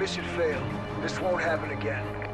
Mission failed. This won't happen again.